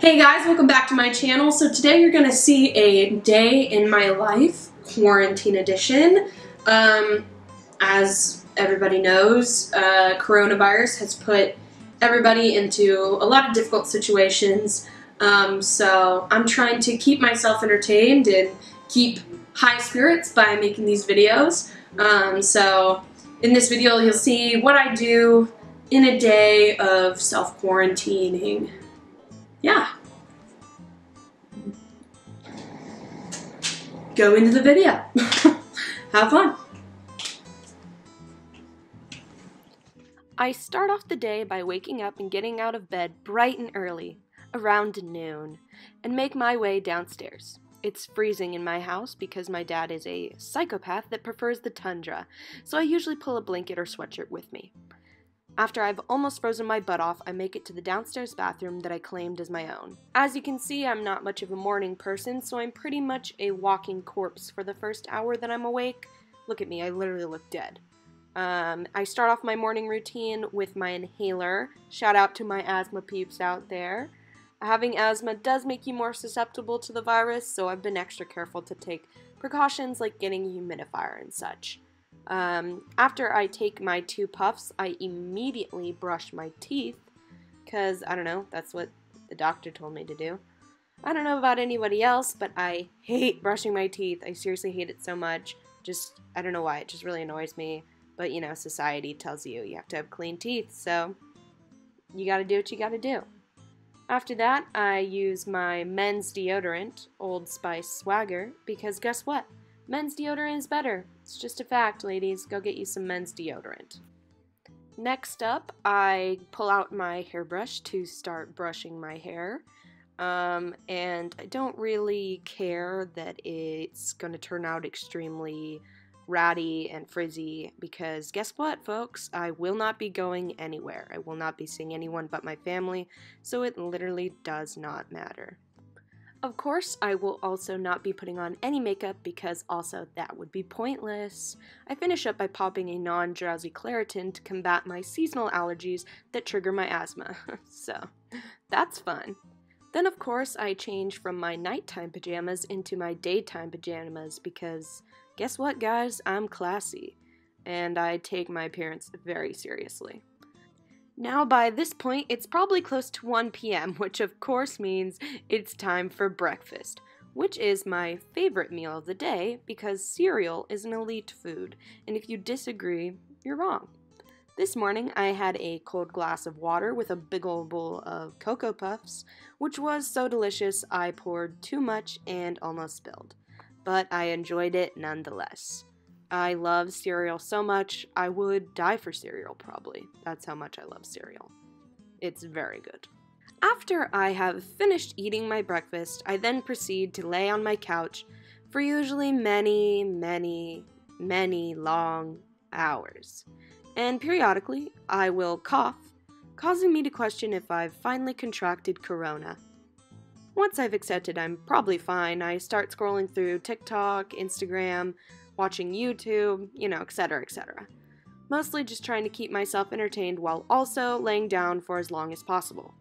Hey guys, welcome back to my channel. So today you're gonna see a day in my life, quarantine edition. Um, as everybody knows, uh, coronavirus has put everybody into a lot of difficult situations. Um, so I'm trying to keep myself entertained and keep high spirits by making these videos. Um, so in this video you'll see what I do in a day of self-quarantining yeah. Go into the video. Have fun. I start off the day by waking up and getting out of bed bright and early, around noon, and make my way downstairs. It's freezing in my house because my dad is a psychopath that prefers the tundra, so I usually pull a blanket or sweatshirt with me. After I've almost frozen my butt off, I make it to the downstairs bathroom that I claimed as my own. As you can see, I'm not much of a morning person, so I'm pretty much a walking corpse for the first hour that I'm awake. Look at me, I literally look dead. Um, I start off my morning routine with my inhaler. Shout out to my asthma peeps out there. Having asthma does make you more susceptible to the virus, so I've been extra careful to take precautions like getting a humidifier and such. Um, after I take my two puffs, I immediately brush my teeth because I don't know, that's what the doctor told me to do. I don't know about anybody else, but I hate brushing my teeth. I seriously hate it so much. Just, I don't know why, it just really annoys me. But you know, society tells you you have to have clean teeth, so you gotta do what you gotta do. After that, I use my men's deodorant, Old Spice Swagger, because guess what? Men's deodorant is better. It's just a fact, ladies. Go get you some men's deodorant. Next up, I pull out my hairbrush to start brushing my hair. Um, and I don't really care that it's going to turn out extremely ratty and frizzy because guess what, folks? I will not be going anywhere. I will not be seeing anyone but my family, so it literally does not matter. Of course, I will also not be putting on any makeup because also that would be pointless. I finish up by popping a non drowsy Claritin to combat my seasonal allergies that trigger my asthma. so, that's fun. Then, of course, I change from my nighttime pajamas into my daytime pajamas because guess what, guys? I'm classy. And I take my appearance very seriously. Now, by this point, it's probably close to 1 p.m., which of course means it's time for breakfast, which is my favorite meal of the day because cereal is an elite food, and if you disagree, you're wrong. This morning, I had a cold glass of water with a big old bowl of Cocoa Puffs, which was so delicious I poured too much and almost spilled. But I enjoyed it nonetheless. I love cereal so much, I would die for cereal probably. That's how much I love cereal. It's very good. After I have finished eating my breakfast, I then proceed to lay on my couch for usually many, many, many long hours. And periodically, I will cough, causing me to question if I've finally contracted corona. Once I've accepted I'm probably fine, I start scrolling through TikTok, Instagram, watching YouTube, you know, etc., etc. Mostly just trying to keep myself entertained while also laying down for as long as possible.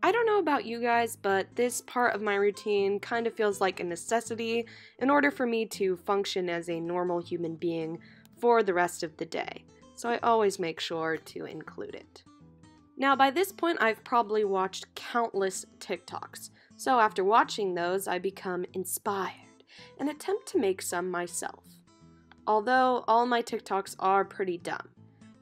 I don't know about you guys, but this part of my routine kind of feels like a necessity in order for me to function as a normal human being for the rest of the day, so I always make sure to include it. Now, by this point, I've probably watched countless TikToks, so after watching those, I become inspired and attempt to make some myself. Although all my TikToks are pretty dumb.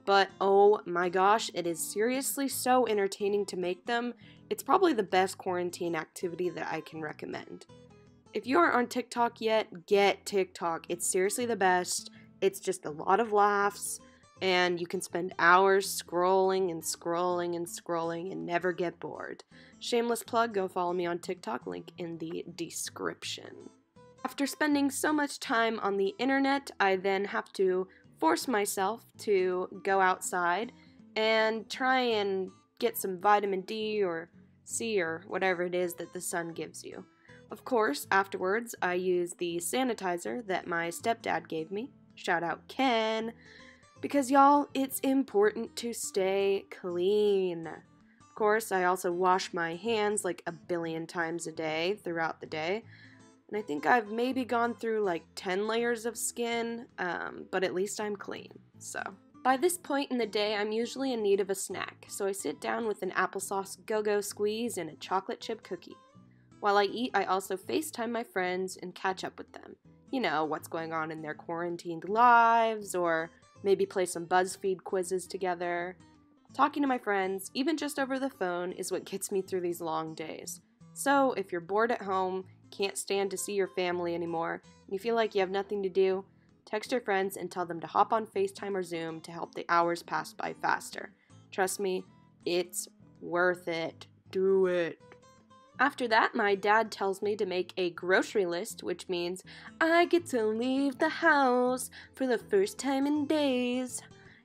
But oh my gosh, it is seriously so entertaining to make them. It's probably the best quarantine activity that I can recommend. If you aren't on TikTok yet, get TikTok. It's seriously the best. It's just a lot of laughs, and you can spend hours scrolling and scrolling and scrolling and never get bored. Shameless plug, go follow me on TikTok, link in the description. After spending so much time on the internet, I then have to force myself to go outside and try and get some vitamin D or C or whatever it is that the sun gives you. Of course, afterwards, I use the sanitizer that my stepdad gave me. Shout out Ken. Because, y'all, it's important to stay clean. Of course, I also wash my hands like a billion times a day throughout the day. And I think I've maybe gone through like 10 layers of skin, um, but at least I'm clean, so. By this point in the day, I'm usually in need of a snack, so I sit down with an applesauce go go squeeze and a chocolate chip cookie. While I eat, I also FaceTime my friends and catch up with them. You know, what's going on in their quarantined lives, or maybe play some BuzzFeed quizzes together. Talking to my friends, even just over the phone, is what gets me through these long days. So, if you're bored at home, can't stand to see your family anymore, and you feel like you have nothing to do, text your friends and tell them to hop on FaceTime or Zoom to help the hours pass by faster. Trust me, it's worth it. Do it. After that, my dad tells me to make a grocery list, which means I get to leave the house for the first time in days.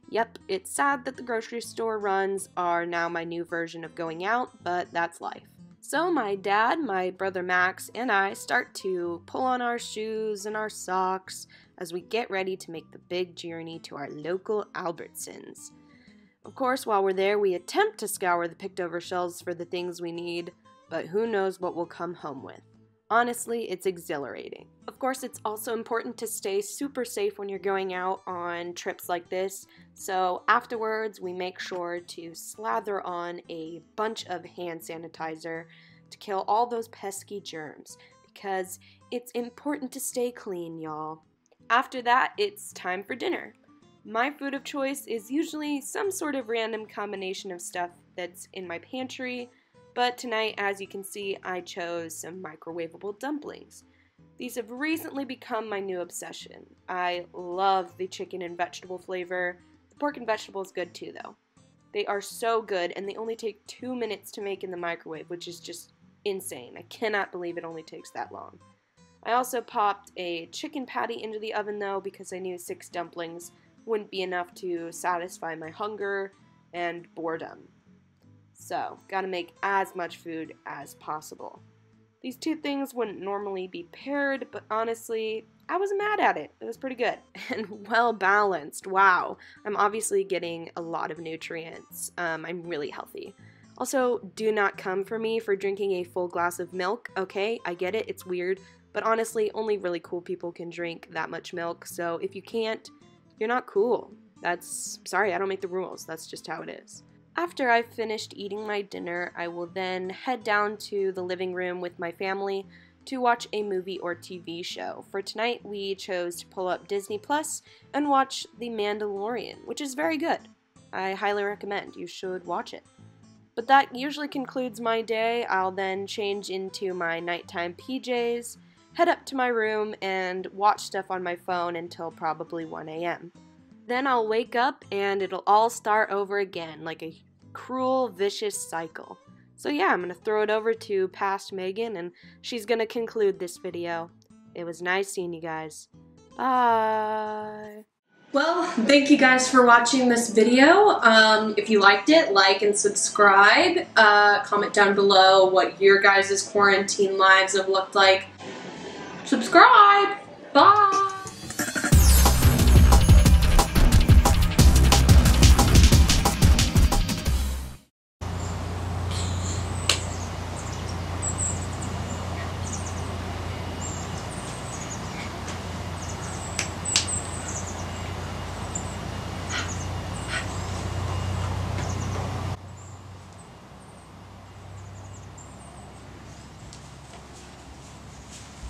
Yep, it's sad that the grocery store runs are now my new version of going out, but that's life. So, my dad, my brother Max, and I start to pull on our shoes and our socks as we get ready to make the big journey to our local Albertsons. Of course, while we're there, we attempt to scour the picked over shelves for the things we need, but who knows what we'll come home with. Honestly, it's exhilarating. Of course, it's also important to stay super safe when you're going out on trips like this, so afterwards, we make sure to slather on a bunch of hand sanitizer to kill all those pesky germs, because it's important to stay clean, y'all. After that, it's time for dinner. My food of choice is usually some sort of random combination of stuff that's in my pantry but tonight, as you can see, I chose some microwavable dumplings. These have recently become my new obsession. I love the chicken and vegetable flavor. The pork and vegetable is good too, though. They are so good, and they only take two minutes to make in the microwave, which is just insane. I cannot believe it only takes that long. I also popped a chicken patty into the oven, though, because I knew six dumplings wouldn't be enough to satisfy my hunger and boredom. So, gotta make as much food as possible. These two things wouldn't normally be paired, but honestly, I wasn't mad at it. It was pretty good and well balanced. Wow. I'm obviously getting a lot of nutrients. Um, I'm really healthy. Also, do not come for me for drinking a full glass of milk, okay? I get it, it's weird, but honestly, only really cool people can drink that much milk, so if you can't, you're not cool. That's, sorry, I don't make the rules. That's just how it is. After I've finished eating my dinner, I will then head down to the living room with my family to watch a movie or TV show. For tonight, we chose to pull up Disney Plus and watch The Mandalorian, which is very good. I highly recommend. You should watch it. But that usually concludes my day. I'll then change into my nighttime PJs, head up to my room, and watch stuff on my phone until probably 1 a.m. Then I'll wake up and it'll all start over again, like a cruel, vicious cycle. So yeah, I'm gonna throw it over to past Megan and she's gonna conclude this video. It was nice seeing you guys. Bye! Well, thank you guys for watching this video. Um, if you liked it, like and subscribe. Uh, comment down below what your guys' quarantine lives have looked like. Subscribe! Bye!